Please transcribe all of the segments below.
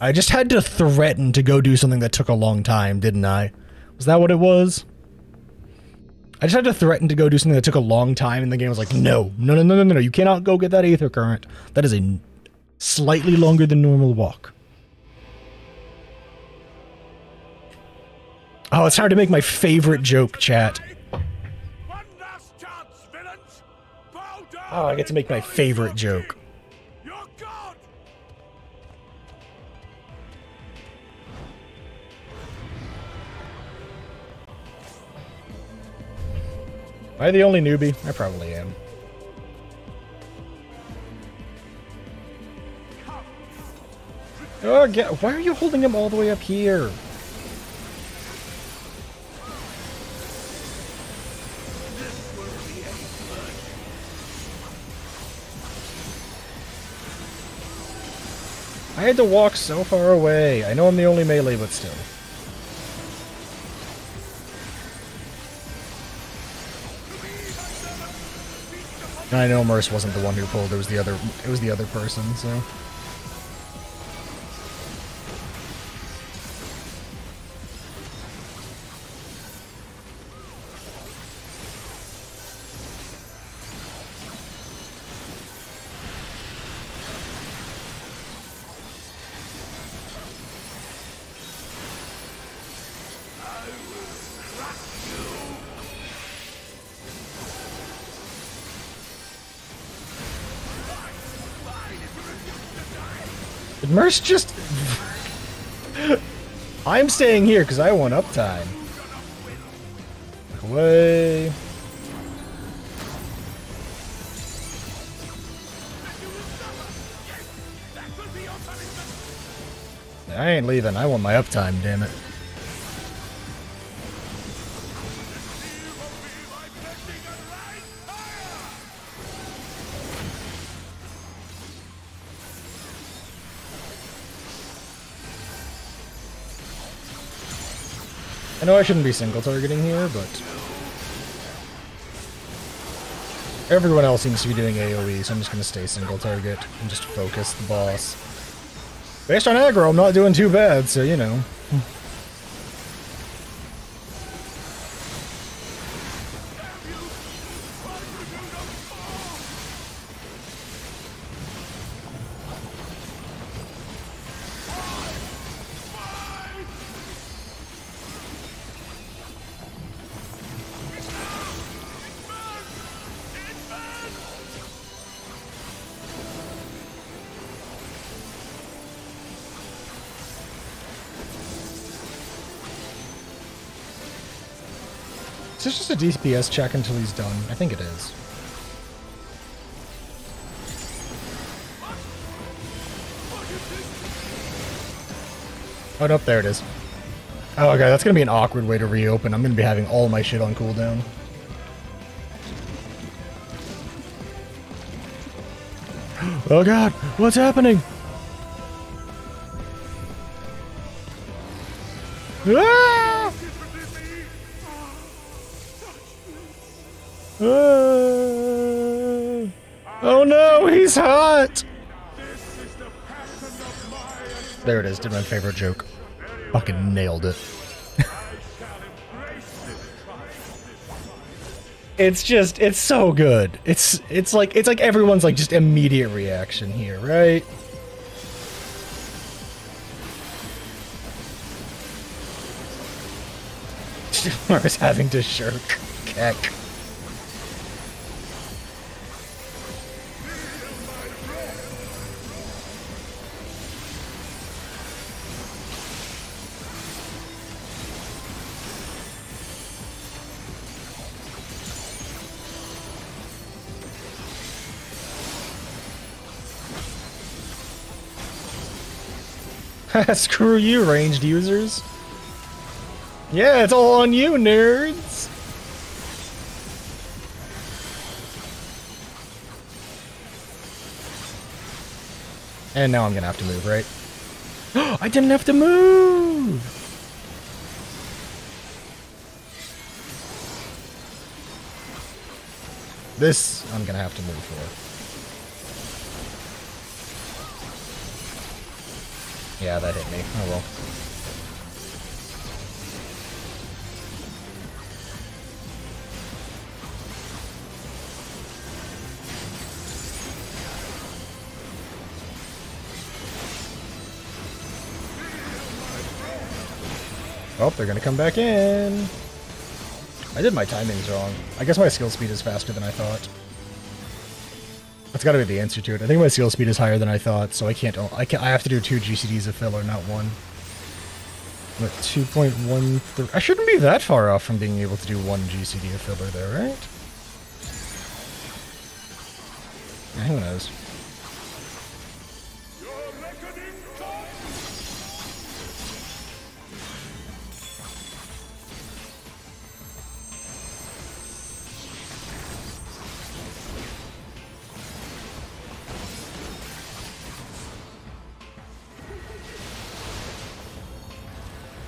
I just had to threaten to go do something that took a long time, didn't I? Was that what it was? I just had to threaten to go do something that took a long time, and the game was like, no, no, no, no, no, no, no, you cannot go get that Aether Current. That is a slightly longer than normal walk. Oh, it's hard to make my favorite joke, chat. Oh, I get to make my favorite joke. Am I the only newbie? I probably am. Oh, get, why are you holding him all the way up here? I had to walk so far away. I know I'm the only melee, but still. I know Merce wasn't the one who pulled. It was the other. It was the other person. So. Did Merce just... I'm staying here because I want uptime. Away. I ain't leaving. I want my uptime, damn it. I know I shouldn't be single targeting here, but everyone else seems to be doing AoE, so I'm just going to stay single target and just focus the boss. Based on aggro, I'm not doing too bad, so you know. Is this just a DPS check until he's done? I think it is. Oh, nope, there it is. Oh, okay, that's gonna be an awkward way to reopen. I'm gonna be having all my shit on cooldown. Oh god, what's happening? Ah! Ah! Oh no, he's hot! There it is, did my favorite joke. Fucking nailed it. it's just, it's so good. It's, it's like, it's like everyone's like just immediate reaction here, right? Mars having to shirk. Keck. Screw you, ranged users. Yeah, it's all on you, nerds. And now I'm gonna have to move, right? I didn't have to move! This, I'm gonna have to move for. Yeah, that hit me. Oh well. Oh, they're gonna come back in. I did my timings wrong. I guess my skill speed is faster than I thought. That's gotta be the answer to it. I think my skill speed is higher than I thought, so I can't. Oh, I can I have to do two GCDs of filler, not one. At 2.13. I shouldn't be that far off from being able to do one GCD of filler, there, right? Who knows?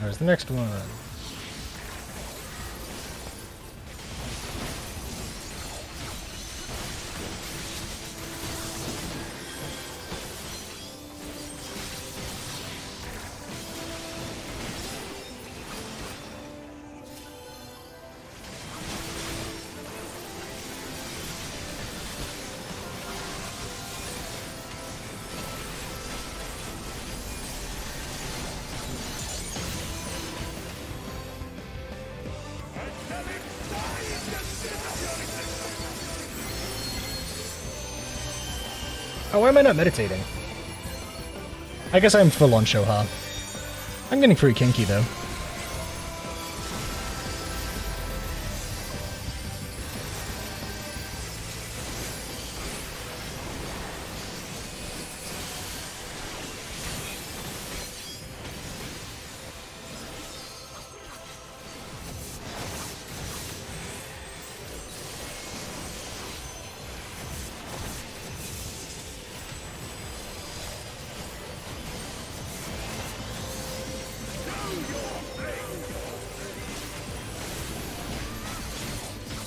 There's the next one. Oh, why am I not meditating? I guess I'm full on Shoha. I'm getting pretty kinky, though.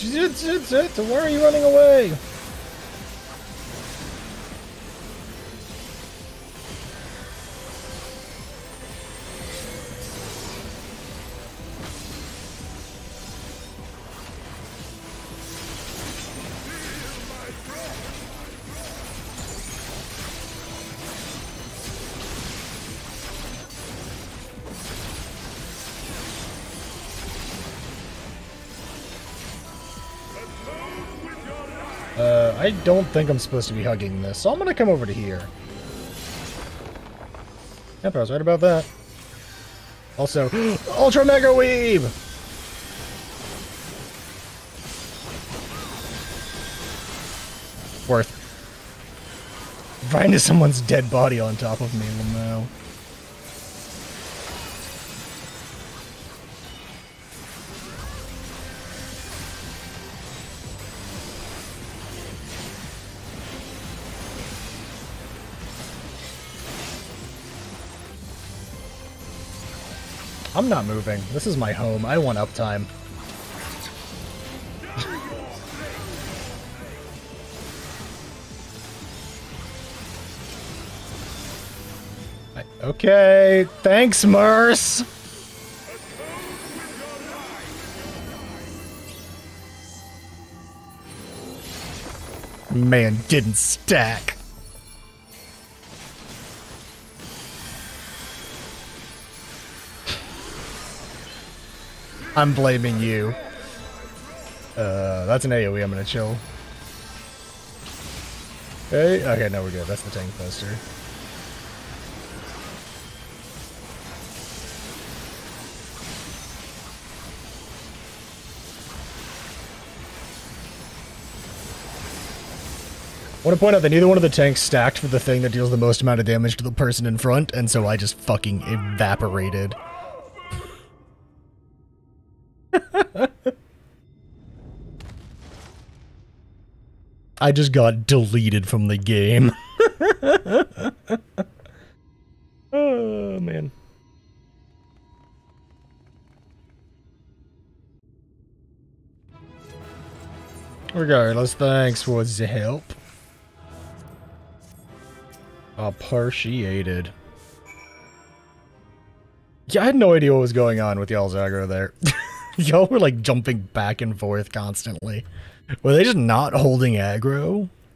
Why are you running away? I don't think I'm supposed to be hugging this, so I'm gonna come over to here. Yep, I was right about that. Also, Ultra Mega Weave! Worth. Find someone's dead body on top of me, Lamau. I'm not moving. This is my home. I want uptime. okay, thanks, Merce! Man didn't stack. I'm blaming you. Uh, that's an AoE. I'm gonna chill. Hey, okay, no, we're good. That's the tank buster. I want to point out that neither one of the tanks stacked for the thing that deals the most amount of damage to the person in front, and so I just fucking evaporated. I just got deleted from the game. oh, man. Regardless, thanks for the help. Appreciated. Yeah, I had no idea what was going on with y'all's aggro there. y'all were like jumping back and forth constantly. Were they just not holding aggro?